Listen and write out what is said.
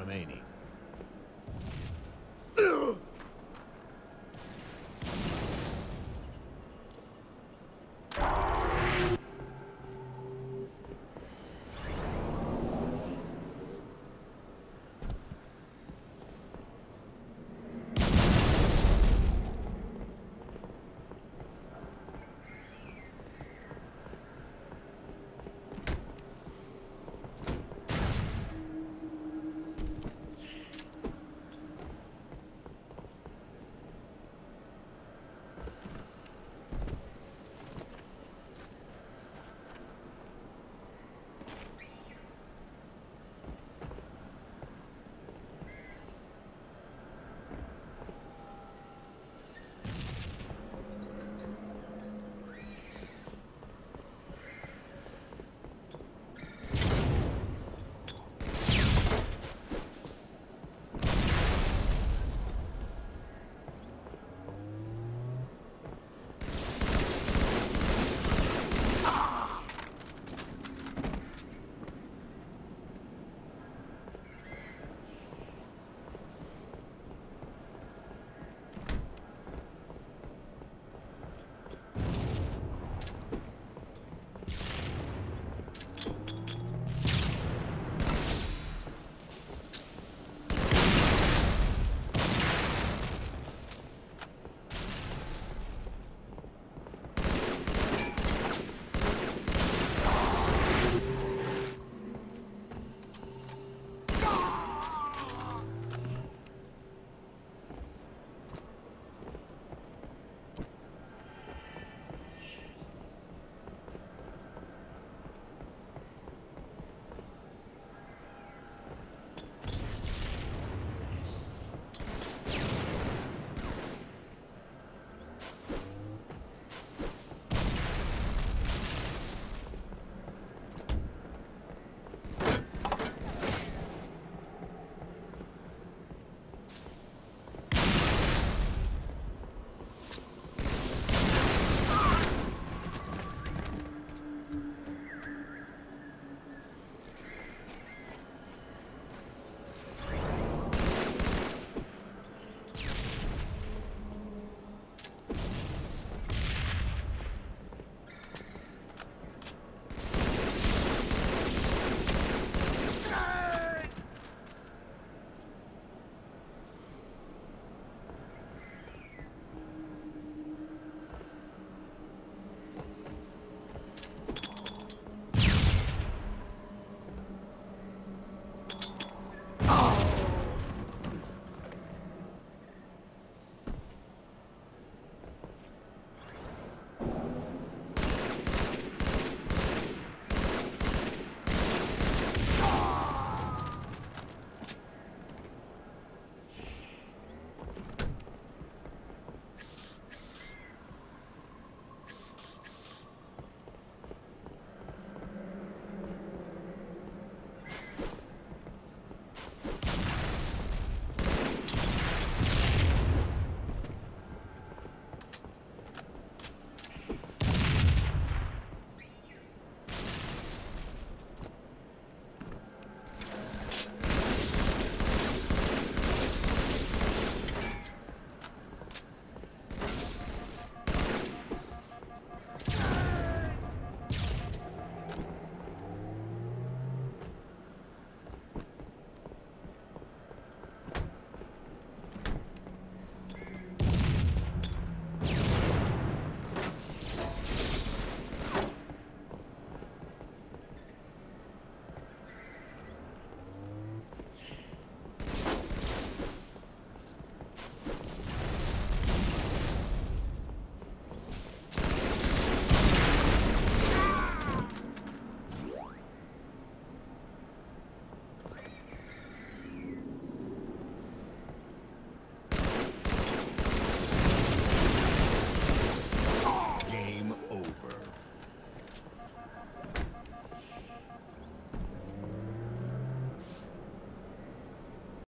remaining.